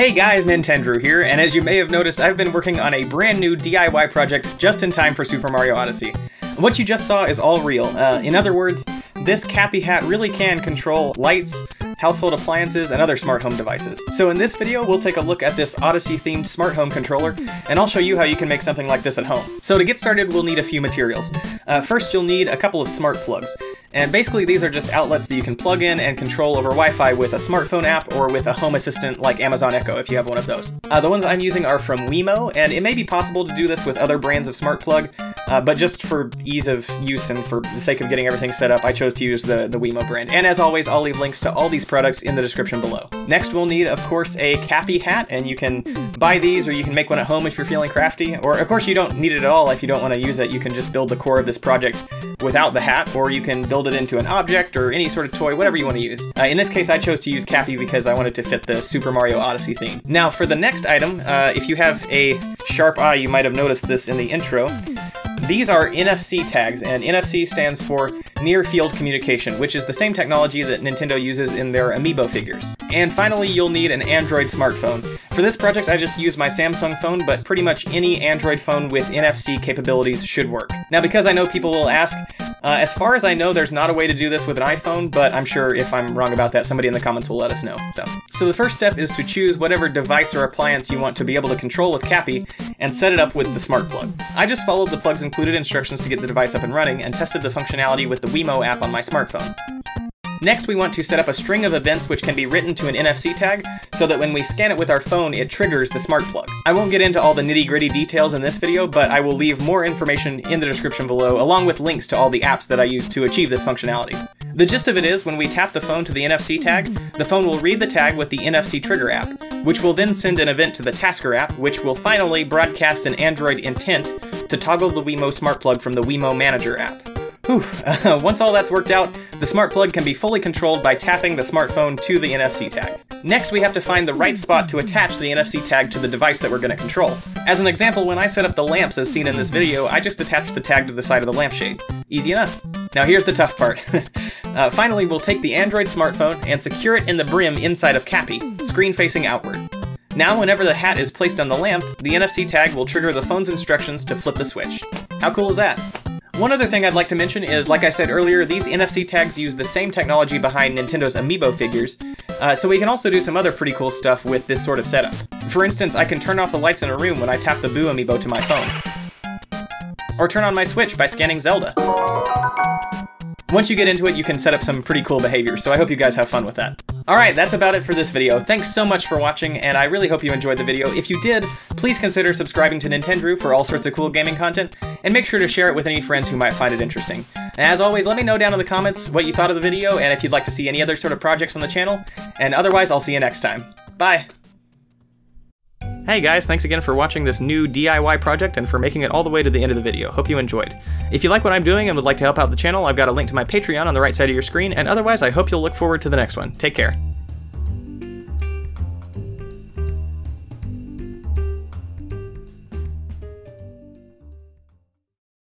Hey guys, Nintendrew here, and as you may have noticed, I've been working on a brand new DIY project just in time for Super Mario Odyssey. What you just saw is all real. Uh, in other words, this Cappy hat really can control lights, household appliances, and other smart home devices. So in this video, we'll take a look at this Odyssey-themed smart home controller, and I'll show you how you can make something like this at home. So to get started, we'll need a few materials. Uh, first, you'll need a couple of smart plugs. And basically these are just outlets that you can plug in and control over Wi-Fi with a smartphone app or with a home assistant like Amazon Echo if you have one of those. Uh, the ones I'm using are from Wemo, and it may be possible to do this with other brands of smart plug, uh, but just for ease of use and for the sake of getting everything set up, I chose to use the, the Wemo brand. And as always, I'll leave links to all these products in the description below. Next, we'll need, of course, a Cappy hat, and you can buy these or you can make one at home if you're feeling crafty. Or, of course, you don't need it at all if you don't want to use it. You can just build the core of this project without the hat, or you can build it into an object or any sort of toy, whatever you want to use. Uh, in this case, I chose to use Cappy because I wanted to fit the Super Mario Odyssey theme. Now, for the next item, uh, if you have a sharp eye, you might have noticed this in the intro. These are NFC tags, and NFC stands for Near Field Communication, which is the same technology that Nintendo uses in their Amiibo figures. And finally, you'll need an Android smartphone. For this project, I just used my Samsung phone, but pretty much any Android phone with NFC capabilities should work. Now, because I know people will ask, uh, as far as I know, there's not a way to do this with an iPhone, but I'm sure if I'm wrong about that, somebody in the comments will let us know. So, so the first step is to choose whatever device or appliance you want to be able to control with Cappy, and set it up with the smart plug. I just followed the plug's included instructions to get the device up and running, and tested the functionality with the Wemo app on my smartphone. Next, we want to set up a string of events which can be written to an NFC tag, so that when we scan it with our phone, it triggers the smart plug. I won't get into all the nitty gritty details in this video, but I will leave more information in the description below, along with links to all the apps that I use to achieve this functionality. The gist of it is, when we tap the phone to the NFC tag, the phone will read the tag with the NFC Trigger app, which will then send an event to the Tasker app, which will finally broadcast an Android intent to toggle the Wemo smart plug from the Wemo Manager app. Whew. Once all that's worked out, the smart plug can be fully controlled by tapping the smartphone to the NFC tag. Next, we have to find the right spot to attach the NFC tag to the device that we're going to control. As an example, when I set up the lamps as seen in this video, I just attached the tag to the side of the lampshade. Easy enough. Now here's the tough part. uh, finally, we'll take the Android smartphone and secure it in the brim inside of Cappy, screen facing outward. Now whenever the hat is placed on the lamp, the NFC tag will trigger the phone's instructions to flip the switch. How cool is that? One other thing I'd like to mention is, like I said earlier, these NFC tags use the same technology behind Nintendo's Amiibo figures, uh, so we can also do some other pretty cool stuff with this sort of setup. For instance, I can turn off the lights in a room when I tap the Boo Amiibo to my phone. Or turn on my Switch by scanning Zelda. Once you get into it, you can set up some pretty cool behaviors, so I hope you guys have fun with that. Alright, that's about it for this video. Thanks so much for watching, and I really hope you enjoyed the video. If you did, please consider subscribing to Nintendrew for all sorts of cool gaming content, and make sure to share it with any friends who might find it interesting. And as always, let me know down in the comments what you thought of the video, and if you'd like to see any other sort of projects on the channel, and otherwise, I'll see you next time. Bye! Hey guys, thanks again for watching this new DIY project and for making it all the way to the end of the video. Hope you enjoyed. If you like what I'm doing and would like to help out the channel, I've got a link to my Patreon on the right side of your screen, and otherwise I hope you'll look forward to the next one. Take care.